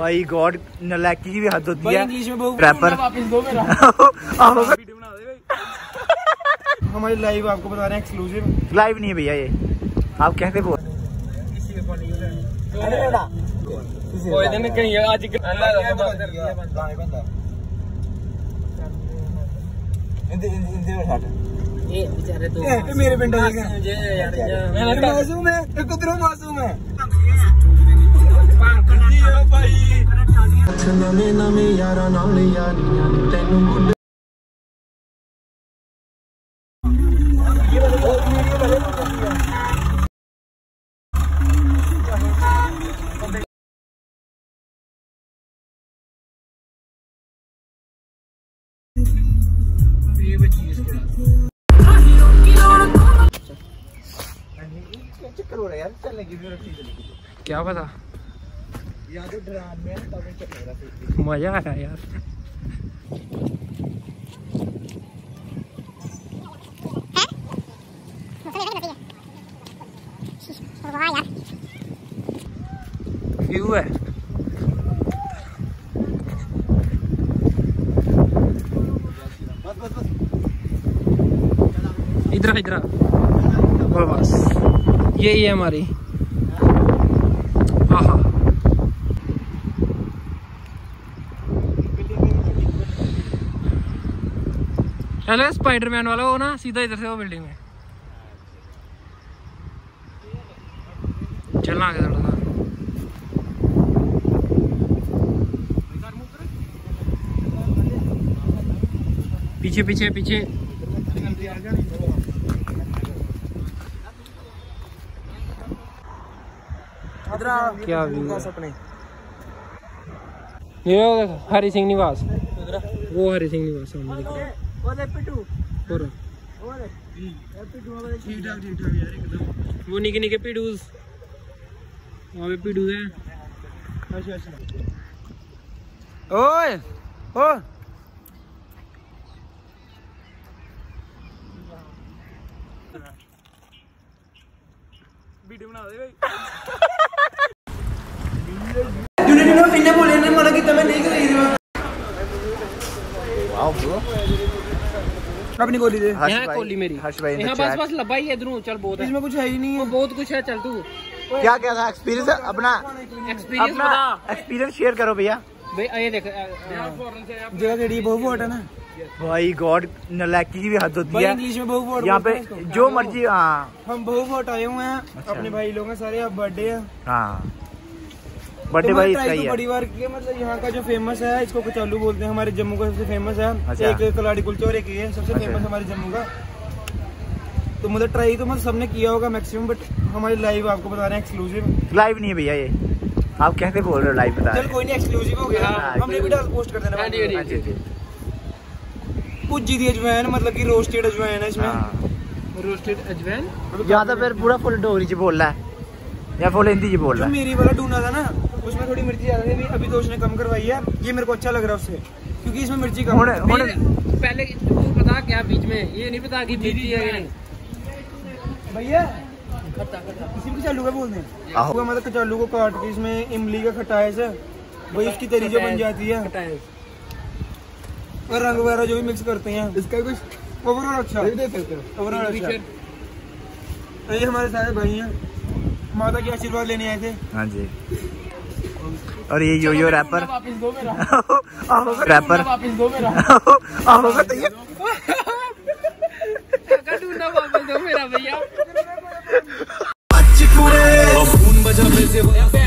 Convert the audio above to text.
भाई गॉड नलायकी की भी हद होती है। इंग्लिश में रैपर वापस दो मेरा। आओ। हमारी लाइव आपको बता रहे हैं एक्सक्लूसिव लाइव नहीं है भैया ये। आप कहते बोल? कोई दिन कहीं आज ये बेचारे तो मेरे पिंड मासूम है एक उधरों मासूम है। ਨਵੇਂ ਨਵੇਂ ਯਾਰਾਂ ਨਾਲ ਯਾਰੀਆਂ ਨੀ ਤੈਨੂੰ ਮੁੱਢ चक्कर हो रहा है यार चलने की भी क्या पता मज़ा आ रहा है यार। व्यू है। इधर इधर बस यही है हमारी। हेलो स्पाइडरमैन वाला हो ना सीधा इधर से वो बिल्डिंग में। चलना आगे थोड़ा पीछे पीछे पीछे। क्या अपने ये हरि सिंह निवास। वो हरि सिंह निवास ओले पिटू। पूरा ओले पिटू वाले ठीक ठाक ठीक ठाक यार एकदम। वो निके निके पीडूस वहाँ पे पीडूस हैं। अच्छा अच्छा। ओए ओ। वीडियो बना दे भाई इन्हें बोले इन्हें मना किया मैं नहीं करी वाओ ब्रो अपनी गोली दे यहाँ भाई- मेरी। हर्ष भाई यहाँ बस बस लब्बा ही है इधरों चल बहुत है। इसमें कुछ है ही नहीं है। बहुत कुछ है चल तू। क्या क्या था? एक्सपीरियंस अपना एक्सपीरियंस बता। एक्सपीरियंस शेयर करो भैया। भाई ये देख जगह तेरी बहुत वोट है ना। भाई गॉड नलायकी की भी हद होती है। इंग्लिश में बहुत यहाँ पे जो मर्ज़ी हाँ। हम बहुत आए हुए हैं अपने भाई लोग हैं सारे अब बर्थडे है। हाँ। बर्थडे भाई इसका ही तो है बड़ी बार किया मतलब यहाँ का जो फ़ेमस है इसको कचालू बोलते हैं हमारे जम्मू का सबसे फ़ेमस है। अच्छा। एक कलाड़ी कुलचा और एक ये सबसे अच्छा। फ़ेमस हमारे जम्मू का। तो मतलब ट्राई तो मतलब सबने किया होगा मैक्सिमम बट हमारी लाइव आपको बता रहे हैं एक्सक्लूसिव लाइव नहीं है भैया ये। आप कैसे बोल रहे हो लाइव बता चल रहे कोई नहीं एक्सक्लूसिव हो गया। हाँ, हमने भी डाल पोस्ट कर देना। हाँ जी, जी। भुजी दी अजवैन मतलब कि रोस्टेड अजवैन है इसमें। हाँ। रोस्टेड अजवैन? या तो फिर पूरा फुल डोगरी च बोल रहा है या फुल हिंदी च बोल रहा है। मेरी वाला डूना था ना उसमें थोड़ी मिर्ची ज़्यादा थी अभी तो उसने कम करवाई है। ये मेरे को अच्छा लग रहा है उससे क्योंकि इसमें मिर्ची कम हुन है। पहले तू बता क्या बीच में ये नहीं पता कि मिर्ची है नहीं। भैया इसी को कचालू का बोलते हैं? मतलब कचालू को काट के इसमें इमली का खटाइस है। वही उसकी तरी जो बन जाती है। और रंग वगैरह जो भी मिक्स करते हैं। इसका कुछ ओवरऑल अच्छा। ओवरऑल अच्छा। ये हमारे सारे भाई हैं। माता के आशीर्वाद लेने आए थे। हाँ जी। और ये यो यो रैपर वापस दो रैपर भैया।